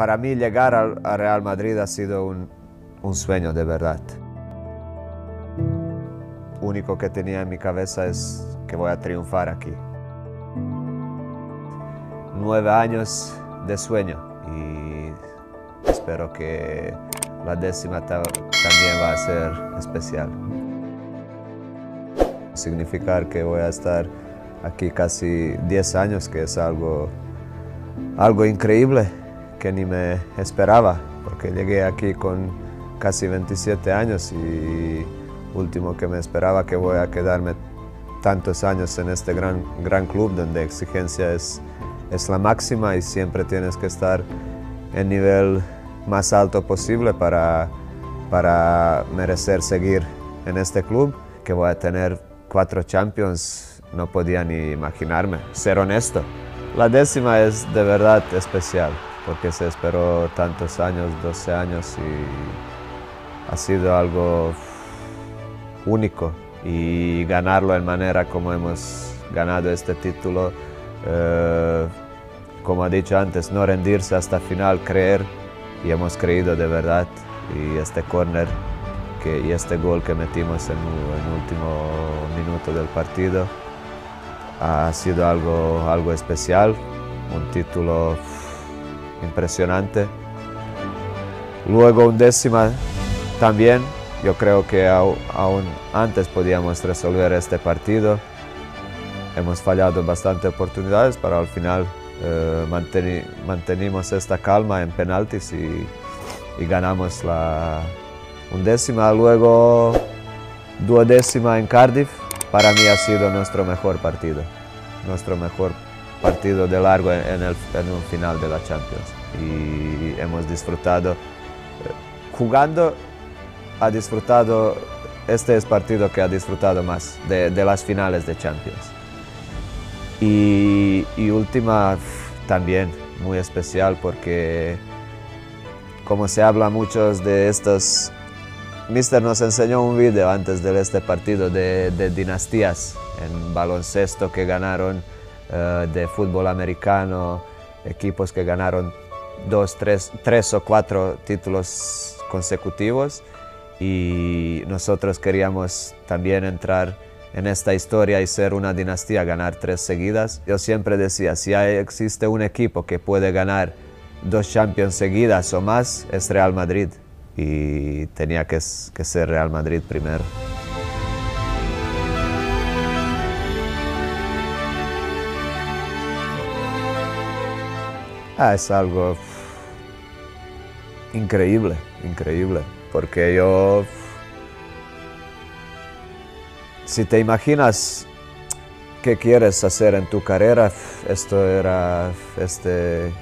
para mí llegar al Real Madrid ha sido un, sueño de verdad. Único que tenía en mi cabeza es que voy a triunfar aquí. Nueve años de sueño y espero que la décima ta- también va a ser especial. Significar que voy a estar aquí casi 10 años, que es algo, algo increíble que ni me esperaba, porque llegué aquí con casi 27 años y último que me esperaba que voy a quedarme tantos años en este gran, gran club donde exigencia es, es la máxima y siempre tienes que estar en nivel más alto posible para, para merecer seguir en este club, que voy a tener cuatro Champions, no podía ni imaginarme, ser honesto. La décima es de verdad especial, porque se esperó tantos años, 12 años, y ha sido algo único. Y ganarlo en manera como hemos ganado este título, eh, como ha dicho antes, no rendirse hasta final, creer, y hemos creído de verdad. Y este córner que, y este gol que metimos en el último minuto del partido ha sido algo, algo especial, un título impresionante. Luego un décima también, yo creo que aún antes podíamos resolver este partido. Hemos fallado bastante oportunidades, pero al final eh, manteni- mantenimos esta calma en penaltis y, y ganamos la undécima. Luego duodécima en Cardiff, para mí ha sido nuestro mejor partido, nuestro mejor partido de largo en, el, en un final de la Champions. Y hemos disfrutado, eh, jugando, ha disfrutado, este es partido que ha disfrutado más de, las finales de Champions. Y, última también muy especial porque como se habla muchos de estos Mister nos enseñó un video antes de este partido de dinastías en baloncesto que ganaron, eh, de fútbol americano, equipos que ganaron dos, tres, tres o cuatro títulos consecutivos y nosotros queríamos también entrar en esta historia y ser una dinastía, ganar tres seguidas. Yo siempre decía, si hay- existe un equipo que puede ganar dos Champions seguidas o más, es Real Madrid y tenía que, ser Real Madrid primero. Ah, es algo increíble, increíble, porque yo, si te imaginas qué quieres hacer en tu carrera, esto era este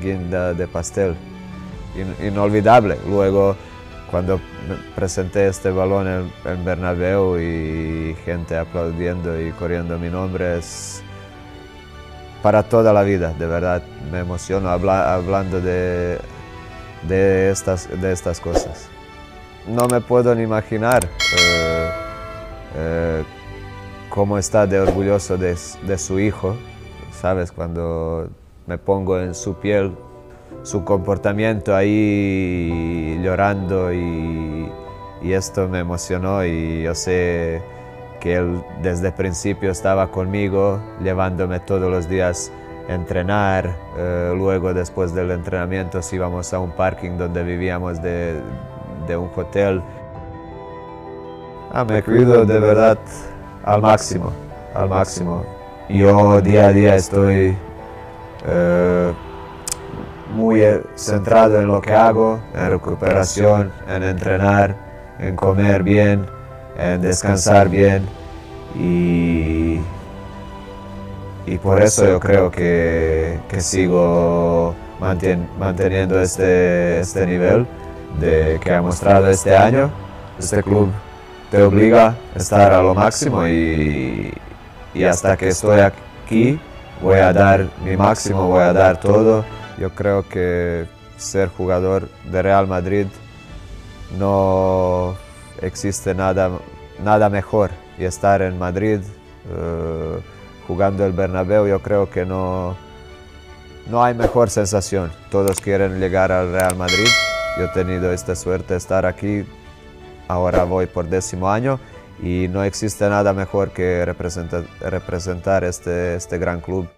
guinda de pastel in- inolvidable. Luego, cuando presenté este balón en, en Bernabéu y gente aplaudiendo y corriendo mi nombre, es para toda la vida, de verdad. Me emociono habla- hablando de, estas, cosas. No me puedo ni imaginar eh, eh, cómo está de orgulloso de su hijo, ¿sabes? Cuando me pongo en su piel, su comportamiento ahí llorando y, y esto me emocionó y yo sé que él desde el principio estaba conmigo, llevándome todos los días a entrenar, eh, luego después del entrenamiento íbamos a un parking donde vivíamos de, de un hotel. Ah, me cuido de verdad al máximo, al máximo. Yo día a día estoy eh, muy eh, centrado en lo que hago, en recuperación, en entrenar, en comer bien, en descansar bien y, y por eso yo creo que, que sigo mantien- manteniendo este, este nivel de, que ha mostrado este año. Este club te obliga a estar a lo máximo y, y hasta que estoy aquí voy a dar mi máximo, voy a dar todo. Yo creo que ser jugador de Real Madrid no existe nada, nada mejor y estar en Madrid eh, jugando el Bernabéu yo creo que no, no hay mejor sensación. Todos quieren llegar al Real Madrid. Yo he tenido esta suerte de estar aquí. Ahora voy por décimo año y no existe nada mejor que representar, representar este, este gran club.